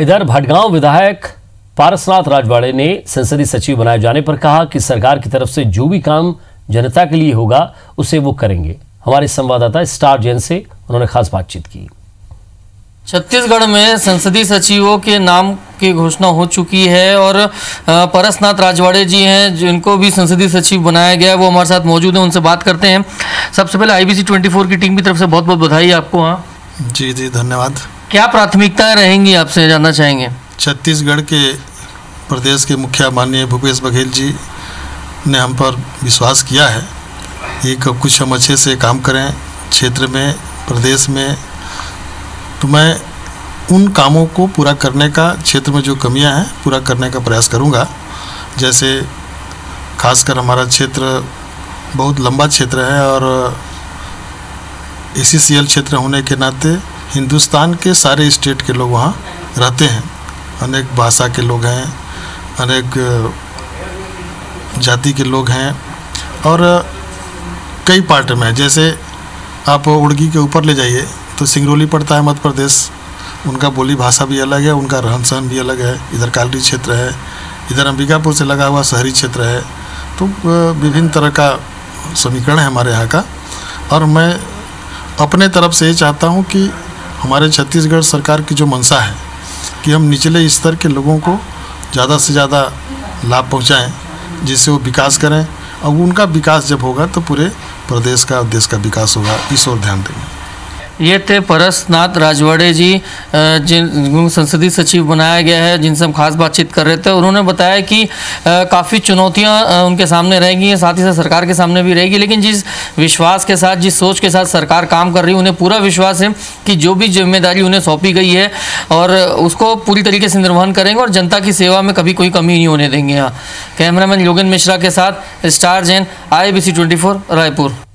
इधर भटगांव विधायक पारसनाथ राजवाड़े ने संसदीय सचिव बनाए जाने पर कहा कि सरकार की तरफ़ से जो भी काम जनता के लिए होगा उसे वो करेंगे। हमारे संवाददाता स्टार जैन से उन्होंने खास बातचीत की। छत्तीसगढ़ में संसदीय सचिवों के नाम की घोषणा हो चुकी है और परसनाथ राजवाड़े जी हैं जिनको भी संसदीय सचिव बनाया गया है वो हमारे साथ मौजूद हैं उनसे बात करते हैं। सबसे पहले आईबीसी 24 की टीम की तरफ़ से बहुत बहुत बधाई आपको हाँ। जी जी धन्यवाद। क्या प्राथमिकताएँ रहेंगी आपसे, जानना चाहेंगे? छत्तीसगढ़ के प्रदेश के मुखिया माननीय भूपेश बघेल जी ने हम पर विश्वास किया है कि कब कुछ हम अच्छे से काम करें क्षेत्र में, प्रदेश में। तो मैं उन कामों को पूरा करने का, क्षेत्र में जो कमियाँ हैं, पूरा करने का प्रयास करूँगा। जैसे खासकर हमारा क्षेत्र बहुत लंबा क्षेत्र है और ए क्षेत्र होने के नाते हिंदुस्तान के सारे स्टेट के लोग वहाँ रहते हैं। अनेक भाषा के लोग हैं, अनेक जाति के लोग हैं और कई पार्ट में जैसे आप उड़गी के ऊपर ले जाइए तो सिंगरौली पड़ता है मध्य प्रदेश। उनका बोली भाषा भी अलग है, उनका रहन सहन भी अलग है। इधर कालरी क्षेत्र है, इधर अंबिकापुर से लगा हुआ शहरी क्षेत्र है। तो विभिन्न तरह का समीकरण है हमारे यहाँ का। और मैं अपने तरफ़ से ये चाहता हूँ कि हमारे छत्तीसगढ़ सरकार की जो मंशा है कि हम निचले स्तर के लोगों को ज़्यादा से ज़्यादा लाभ पहुँचाएँ, जिससे वो विकास करें, और उनका विकास जब होगा तो पूरे प्रदेश का, देश का विकास होगा, इस ओर ध्यान देंगे ये थे परसनाथ राजवाड़े जी जिन संसदीय सचिव बनाया गया है, जिनसे हम खास बातचीत कर रहे थे। उन्होंने बताया कि काफ़ी चुनौतियाँ उनके सामने रहेंगी, साथ ही साथ सरकार के सामने भी रहेगी, लेकिन जिस विश्वास के साथ, जिस सोच के साथ सरकार काम कर रही है, उन्हें पूरा विश्वास है कि जो भी ज़िम्मेदारी उन्हें सौंपी गई है और उसको पूरी तरीके से निर्वहन करेंगे और जनता की सेवा में कभी कोई कमी नहीं होने देंगे। यहाँ कैमरामैन योगेंद्र मिश्रा के साथ star Jain I B Raipur.